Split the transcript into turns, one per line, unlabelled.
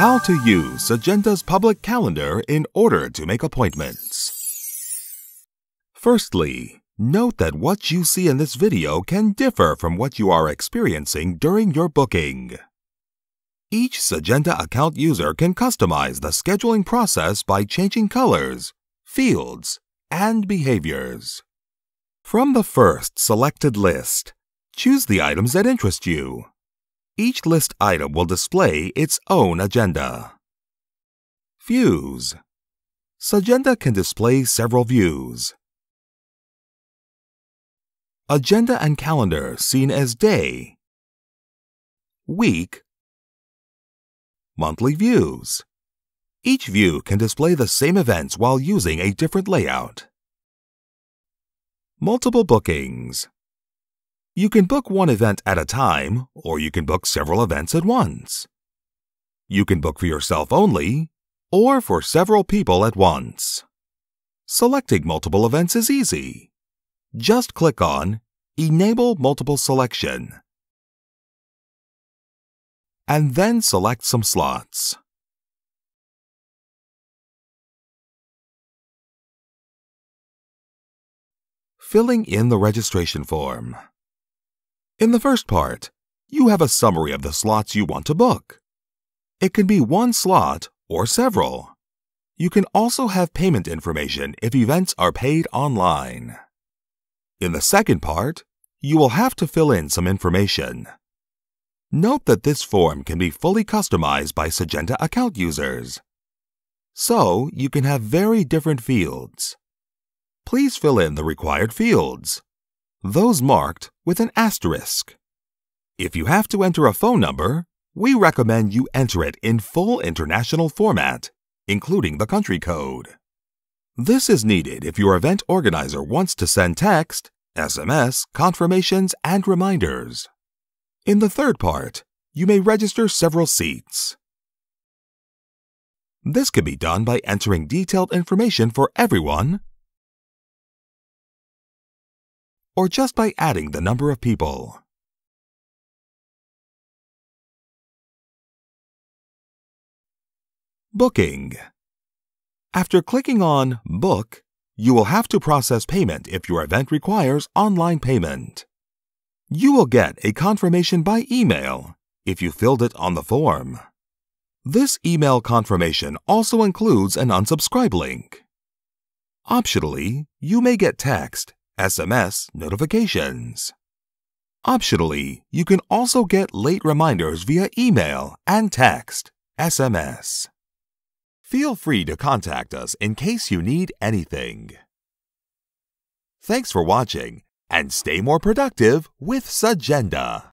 How to use Sagenda's public calendar in order to make appointments. Firstly, note that what you see in this video can differ from what you are experiencing during your booking. Each Sagenda account user can customize the scheduling process by changing colors, fields, and behaviors. From the first selected list, choose the items that interest you. Each list item will display its own agenda. Views Sagenda can display several views. Agenda and calendar seen as day, week, monthly views. Each view can display the same events while using a different layout. Multiple bookings. You can book one event at a time, or you can book several events at once. You can book for yourself only, or for several people at once. Selecting multiple events is easy. Just click on Enable Multiple Selection and then select some slots. Filling in the registration form. In the first part, you have a summary of the slots you want to book. It can be one slot or several. You can also have payment information if events are paid online. In the second part, you will have to fill in some information. Note that this form can be fully customized by Sagenda account users. So, you can have very different fields. Please fill in the required fields those marked with an asterisk. If you have to enter a phone number, we recommend you enter it in full international format, including the country code. This is needed if your event organizer wants to send text, SMS, confirmations, and reminders. In the third part, you may register several seats. This can be done by entering detailed information for everyone or just by adding the number of people. Booking After clicking on Book, you will have to process payment if your event requires online payment. You will get a confirmation by email if you filled it on the form. This email confirmation also includes an unsubscribe link. Optionally, you may get text SMS notifications. Optionally, you can also get late reminders via email and text, SMS. Feel free to contact us in case you need anything. Thanks for watching and stay more productive with Sagenda.